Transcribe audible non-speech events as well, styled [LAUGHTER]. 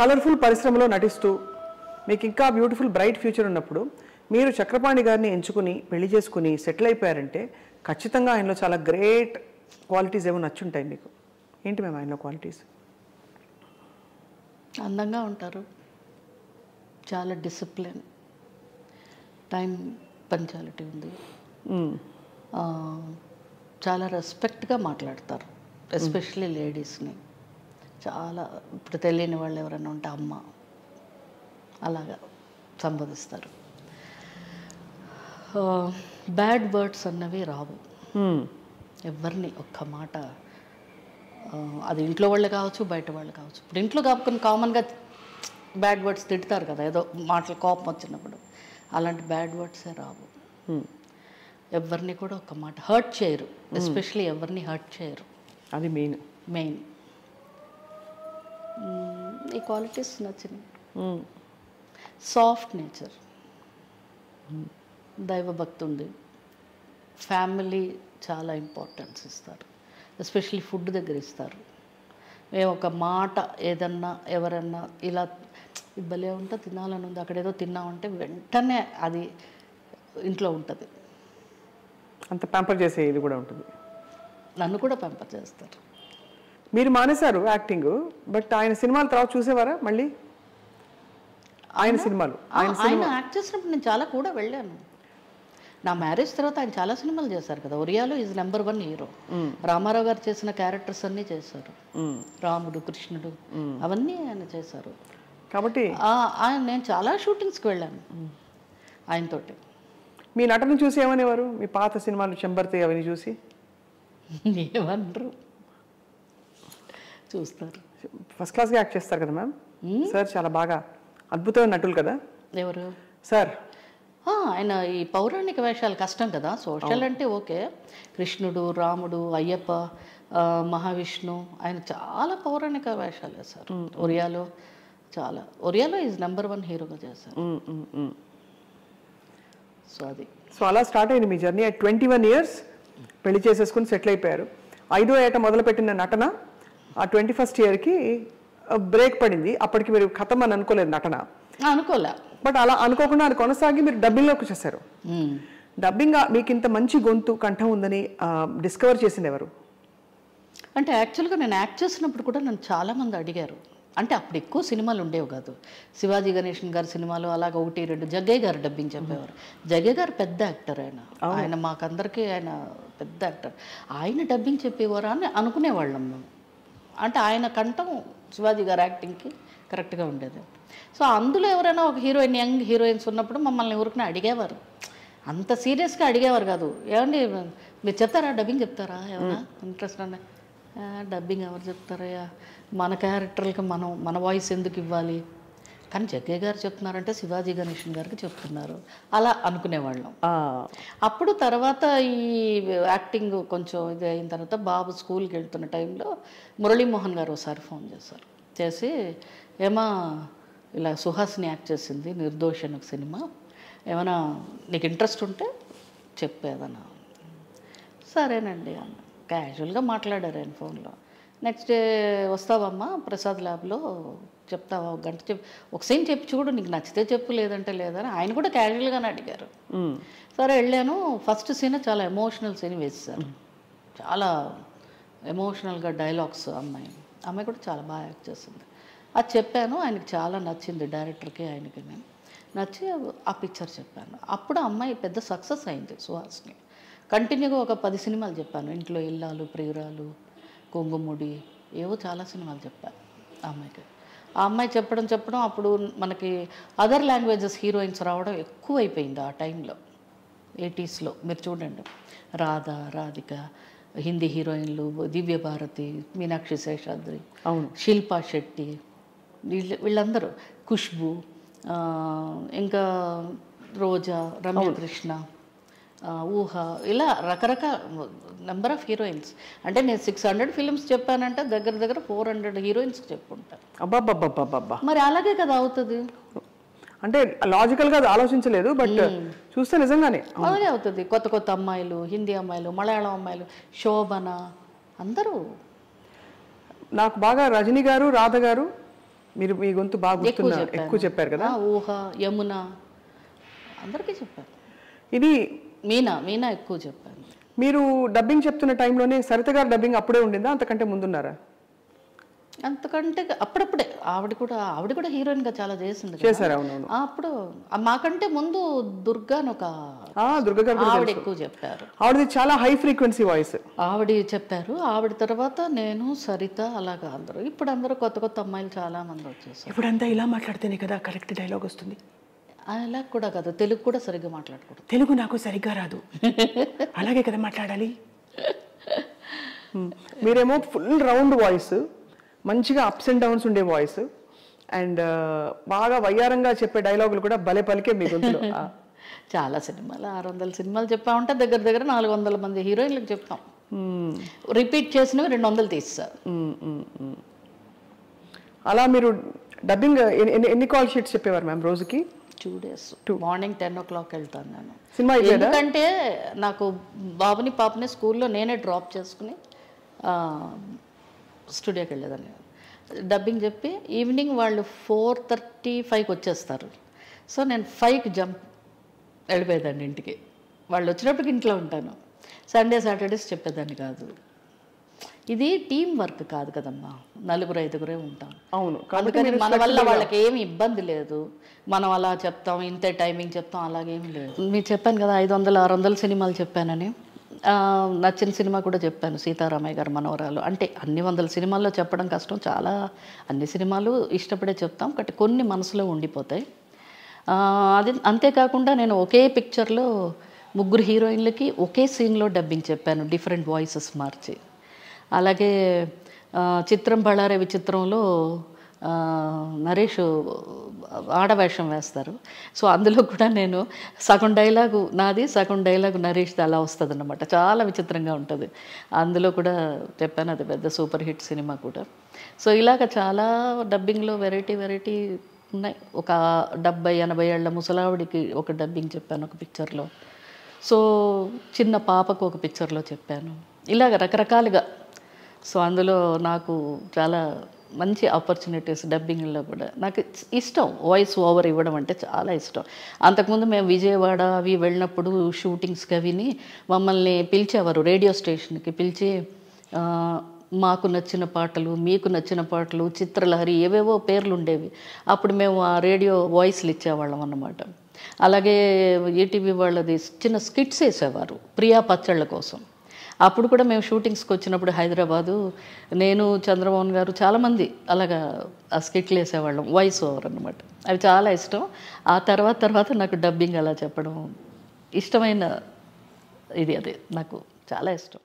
Colourful పరిశ్రమలో నటిస్తూ మీకు ఇంకా బ్యూటిఫుల్ బ్రైట్ ఫ్యూచర్ ఉన్నప్పుడు మీరు చక్రపాణి గారిని ఎంచుకుని పెళ్ళి చేసుకుని సెటిల్ అయిపోయారంటే ఖచ్చితంగా ఆయనలో చాలా గ్రేట్ క్వాలిటీస్ ఏమో నచ్చుంటాయి మీకు. ఏంటి మేము ఆయనలో క్వాలిటీస్? అందంగా ఉంటారు. చాలా డిసిప్లిన్. టైం పంచాలిటీ ఉంది. చాలా రెస్పెక్ట్గా మాట్లాడతారు ఎస్పెషలీ లేడీస్ని. చాలా ఇప్పుడు తెలియని వాళ్ళు ఎవరైనా ఉంటే అమ్మ అలాగా సంబోధిస్తారు. బ్యాడ్ వర్డ్స్ అన్నవి రావు. ఎవరిని ఒక్క మాట అది ఇంట్లో వాళ్ళు కావచ్చు బయట వాళ్ళు కావచ్చు. ఇప్పుడు ఇంట్లో కాపుకొని కామన్గా బ్యాడ్ వర్డ్స్ తిడతారు కదా ఏదో మాటలు కోపం వచ్చినప్పుడు. అలాంటి బ్యాడ్ వర్డ్సే రావు. ఎవరిని కూడా ఒక మాట హర్ట్ చేయరు. ఎస్పెషలీ ఎవరిని హర్ట్ చేయరు. అది మెయిన్ మెయిన్ ఈ క్వాలిటీస్ నచ్చినాయి సాఫ్ట్ నేచర్ దైవభక్తి ఉంది ఫ్యామిలీ చాలా ఇంపార్టెన్స్ ఇస్తారు. ఎస్పెషల్లీ ఫుడ్ దగ్గర ఇస్తారు. మేము ఒక మాట ఏదన్నా ఎవరన్నా ఇలా భలే ఉంటే తినాలని ఉంది అక్కడ ఏదో తిన్నామంటే వెంటనే అది ఇంట్లో ఉంటుంది. అంత ప్యాంపర్ చేసే ఇది కూడా ఉంటుంది. నన్ను కూడా పెంపర్ చేస్తారు. మీరు మానేశారు యాక్టింగ్ బట్ ఆయన సినిమాల తర్వాత చూసేవారా మళ్ళీ? ఆయన సినిమాలు ఆయన యాక్ట్ చేసినప్పుడు నేను చాలా కూడా వెళ్ళాను. నా మ్యారేజ్ తర్వాత ఆయన చాలా సినిమాలు చేశారు కదా. ఒరియాలో is number one hero. Ramarao గారు చేసిన క్యారెక్టర్స్ అన్నీ చేశారు. రాముడు కృష్ణుడు అవన్నీ ఆయన చేశారు. కాబట్టి ఆయన నేను చాలా షూటింగ్స్కి వెళ్ళాను. ఆయనతోటి. మీ నటన చూసి ఏమనేవారు? మీ పాత సినిమాలు చెంబర్తి అవన్నీ చూసి? ఏమనరు. చూస్తారు. ఫస్ట్ క్లాస్గా యాక్ట్ చేస్తారు కదా మ్యామ్ సార్ చాలా బాగా అద్భుతమైన నటులు కదా? ఎవరు? సార్ ఆయన ఈ పౌరాణిక వేషాలు కష్టం కదా సోషల్ అంటే ఓకే. కృష్ణుడు రాముడు అయ్యప్ప మహావిష్ణు ఆయన చాలా పౌరాణిక వేషాలు వేశారు. ఒరియాలో చాలా. ఒరియాలో ఈజ్ నెంబర్ వన్ హీరోగా చేశారు. సో అది. సో అలా స్టార్ట్ అయింది మీ జర్నీ. ట్వంటీ వన్ ఇయర్స్ పెళ్ళి చేసేసుకుని సెటిల్ అయిపోయారు. ఐదో ఏట మొదలుపెట్టిన నటన ఆ ట్వంటీ ఫస్ట్ ఇయర్కి బ్రేక్ పడింది. అప్పటికి మీరు కథం అని అనుకోలేదు నటన. అనుకోలే. బట్ అలా అనుకోకుండా అది కొనసాగి మీరు డబ్బింగ్లోకి వచ్చేసారు. డబ్బింగ్ మీకు ఇంత మంచి గొంతు కంఠం ఉందని డిస్కవర్ చేసింది ఎవరు? అంటే యాక్చువల్గా నేను యాక్ట్ చేసినప్పుడు కూడా నన్ను చాలామంది అడిగారు. అంటే అప్పుడు ఎక్కువ సినిమాలు ఉండేవి కాదు. శివాజీ గణేషన్ గారి సినిమాలు అలాగ ఒకటి రెండు జగ్గయ్య గారు డబ్బింగ్ చెప్పేవారు. జగ్గయ్య గారు పెద్ద యాక్టర్ ఆయన. ఆయన మాకందరికీ ఆయన పెద్ద యాక్టర్. ఆయన డబ్బింగ్ చెప్పేవారా అని అనుకునేవాళ్ళం మేము. అంటే ఆయన కంఠం శివాజీ గారి యాక్టింగ్కి కరెక్ట్గా ఉండేది. సో అందులో ఎవరైనా ఒక హీరోయిన్ యంగ్ హీరోయిన్స్ ఉన్నప్పుడు మమ్మల్ని ఊరికి అడిగేవారు. అంత సీరియస్గా అడిగేవారు కాదు. ఏమండి మీరు చెప్తారా? డబ్బింగ్ చెప్తారా? ఏమన్నా ఇంట్రెస్ట్ అన్న డబ్బింగ్ ఎవరు చెప్తారయ్యా? మన క్యారెక్టర్లకి మనం మన వాయిస్ ఎందుకు ఇవ్వాలి? కానీ జగ్గయ్య గారు చెప్తున్నారంటే శివాజీ గణేషన్ గారికి చెప్తున్నారు. అలా అనుకునేవాళ్ళం. అప్పుడు తర్వాత ఈ యాక్టింగ్ కొంచెం ఇది అయిన తర్వాత బాబు స్కూల్కి వెళ్తున్న టైంలో మురళీమోహన్ గారు ఒకసారి ఫోన్ చేశారు. చేసి ఏమా ఇలా సుహాసిని యాక్ట్ చేసింది నిర్దోష్ అని ఒక సినిమా. ఏమైనా నీకు ఇంట్రెస్ట్ ఉంటే చెప్పేదన్నా సరేనండి అన్న. క్యాజువల్గా మాట్లాడారు ఆయన ఫోన్లో. నెక్స్ట్ డే వస్తావమ్మా ప్రసాద్ ల్యాబ్లో చెప్తావా? ఒక గంట చెప్పి ఒక సీన్ చెప్పి చూడు నీకు నచ్చితే చెప్పు లేదంటే లేదని ఆయన కూడా క్యాజువల్గానే అడిగారు. సరే వెళ్ళాను. ఫస్ట్ సీన్ చాలా ఎమోషనల్ సీన్ వేసేసారు. చాలా ఎమోషనల్గా డైలాగ్స్ అమ్మాయి. అమ్మాయి కూడా చాలా బాగా యాక్ట్ చేస్తుంది అది చెప్పాను ఆయనకి చాలా నచ్చింది డైరెక్టర్కి ఆయనకి నేను. నచ్చి ఆ పిక్చర్ చెప్పాను. అప్పుడు అమ్మాయి పెద్ద సక్సెస్ అయింది సుహాస్ని. కంటిన్యూగా ఒక పది సినిమాలు చెప్పాను. ఇంట్లో ఇల్లాలు ప్రియురాలు కొంగుముడి ఏవో చాలా సినిమాలు చెప్పాను ఆ అమ్మాయికి. ఆ అమ్మాయి చెప్పడం చెప్పడం అప్పుడు మనకి అదర్ లాంగ్వేజెస్ హీరోయిన్స్ రావడం ఎక్కువైపోయింది ఆ టైంలో. ఎయిటీస్లో. మీరు చూడండి. రాధ రాధిక హిందీ హీరోయిన్లు దివ్య భారతి మీనాక్షి శేషాద్రి అవును. శిల్పా శెట్టి వీళ్ళ వీళ్ళందరూ. ఖుష్బు ఇంకా రోజా రమ్యకృష్ణ ఊహ ఇలా రకరకాల నెంబర్ ఆఫ్ హీరోయిన్స్ అంటే నేను సిక్స్ హండ్రెడ్ ఫిల్మ్స్ చెప్పానంటే దగ్గర దగ్గర ఫోర్ హండ్రెడ్ హీరోయిన్స్కి చెప్పుకుంటాను అబ్బాబ్బాబ్బాబ్బా మరి అలాగే కదా అవుతుంది? అంటే లాజికల్గా అది ఆలోచించలేదు బట్ చూస్తే నిజంగానే. అలాగే అవుతుంది. కొత్త కొత్త అమ్మాయిలు హిందీ అమ్మాయిలు మలయాళం అమ్మాయిలు శోభన అందరూ. నాకు బాగా రజనీ గారు రాధ గారు మీరు మీ గొంతు బాగా ఎక్కువ చెప్పారు. కదా? ఊహ యమున అందరికీ చెప్పాను ఇది మీనా మీనా ఎక్కువ చెప్పాను మీరు డబ్బింగ్ చెప్తున్న టైంలోనే సరిత గారు డబ్బింగ్ అప్పుడే ఉండిందా? అంతకంటే ముందున్నారా? అంతకంటే అప్పుడప్పుడే. ఆవిడ కూడా ఆవిడ కూడా హీరోయిన్గా చాలా చేసింది. చేశారు అప్పుడు మాకంటే ముందు దుర్గా అని ఒక దుర్గ ఆవిడ ఎక్కువ చెప్పారు. ఆవిడది చాలా హై ఫ్రీక్వెన్సీ వాయిస్ ఆవిడ చెప్పారు. ఆవిడ తర్వాత నేను సరిత అలాగా అందరూ. ఇప్పుడు అందరూ కొత్త కొత్త అమ్మాయిలు చాలా మంది వచ్చేసారు. ఇప్పుడంతా ఇలా మాట్లాడితేనే కదా కరెక్ట్ డైలాగ్ వస్తుంది. అలా కూడా కాదు తెలుగు కూడా సరిగ్గా మాట్లాడకూడదు తెలుగు నాకు సరిగ్గా రాదు అలాగే కదా మాట్లాడాలి. [LAUGHS] మీరేమో ఫుల్ రౌండ్ వాయిస్ మంచిగా అప్స్ అండ్ డౌన్స్ ఉండే వాయిస్ అండ్ బాగా వయ్యారంగా చెప్పే డైలాగులు కూడా భలే పలికే మీ గొంతులో [LAUGHS] ఆ. చాలా సినిమాలు ఆరు వందల సినిమాలు చెప్పామంటే దగ్గర దగ్గర నాలుగు వందల మంది హీరోయిన్లకు చెప్తాం. రిపీట్ చేసినవి రెండు వందలు తీస్తారు hmm. అలా మీరు డబ్బింగ్ ఎన్ని ఎన్ని కాల్ షీట్స్ చెప్పేవారు మ్యామ్ రోజుకి two days morning ten o'clock వెళ్తాను నేను. సినిమా ఎందుకంటే నాకు బాబుని పాపని స్కూల్లో నేనే డ్రాప్ చేసుకుని స్టూడియోకి వెళ్ళేదాన్ని. డబ్బింగ్ చెప్పి ఈవినింగ్ వాళ్ళు ఫోర్ థర్టీ ఫైవ్కి వచ్చేస్తారు. సో నేను ఫైవ్కి జంప్ వెళ్ళిపోయేదాన్ని ఇంటికి. వాళ్ళు వచ్చినప్పటికి ఇంట్లో ఉంటాను. సండే సాటర్డేస్ చెప్పేదాన్ని కాదు. ఇది టీం వర్క్ కాదు కదమ్మా. నలుగురు ఐదుగురే ఉంటాం. అవును. అందుకని మన వల్ల వాళ్ళకి ఏమి ఇబ్బంది లేదు. మనం అలా చెప్తాం ఇంతే టైమింగ్ చెప్తాం అలాగేం లేదు. మీకు చెప్పాను కదా ఐదు వందలు ఆరు వందల సినిమాలు చెప్పానని. నచ్చిన సినిమా కూడా చెప్పాను సీతారామయ్య గారు మనవరాలు. అంటే అన్ని వందల సినిమాల్లో చెప్పడం కష్టం. చాలా అన్ని సినిమాలు ఇష్టపడే చెప్తాం. బట్ కొన్ని మనసులో ఉండిపోతాయి. అది అంతేకాకుండా నేను ఒకే పిక్చర్లో ముగ్గురు హీరోయిన్లకి ఒకే సీన్లో డబ్బింగ్ చెప్పాను. డిఫరెంట్ వాయిసెస్ మార్చి. అలాగే చిత్రం బళ్ళారే విచిత్రంలో నరేష్ ఆడవేషం వేస్తారు. సో అందులో కూడా నేను సగం డైలాగు నాది సగం డైలాగు నరేష్ది అలా వస్తుంది అనమాట చాలా విచిత్రంగా ఉంటుంది. అందులో కూడా చెప్పాను అది పెద్ద సూపర్ హిట్ సినిమా కూడా. సో ఇలాగ చాలా డబ్బింగ్లో వెరైటీ వెరైటీ ఉన్నాయి. ఒక డెబ్బై ఎనభై ఏళ్ళ ముసలావిడికి ఒక డబ్బింగ్ చెప్పాను ఒక పిక్చర్లో. సో చిన్న పాపకు ఒక పిక్చర్లో చెప్పాను. ఇలాగ రకరకాలుగా సో అందులో నాకు చాలా మంచి ఆపర్చునిటీస్ డబ్బింగ్లో కూడా. నాకు ఇష్టం వాయిస్ ఓవర్ ఇవ్వడం అంటే చాలా ఇష్టం. అంతకుముందు మేము విజయవాడ అవి వెళ్ళినప్పుడు షూటింగ్స్కి అవిని మమ్మల్ని పిలిచేవారు రేడియో స్టేషన్కి పిలిచి మాకు నచ్చిన పాటలు మీకు నచ్చిన పాటలు చిత్రలహరి ఏవేవో పేర్లు ఉండేవి. అప్పుడు మేము ఆ రేడియో వాయిస్లు ఇచ్చేవాళ్ళం అన్నమాట. అలాగే ఈటీవీ వాళ్ళది చిన్న స్కిట్స్ వేసేవారు ప్రియా పచ్చళ్ళ కోసం. అప్పుడు కూడా మేము షూటింగ్స్కి వచ్చినప్పుడు హైదరాబాదు నేను చంద్రమోహన్ గారు చాలామంది అలాగా ఆ స్కిట్లు వేసేవాళ్ళం వాయిస్ ఓవర్ అనమాట అవి చాలా ఇష్టం. ఆ తర్వాత తర్వాత నాకు డబ్బింగ్ అలా చెప్పడం ఇష్టమైన ఇది అదే నాకు చాలా ఇష్టం.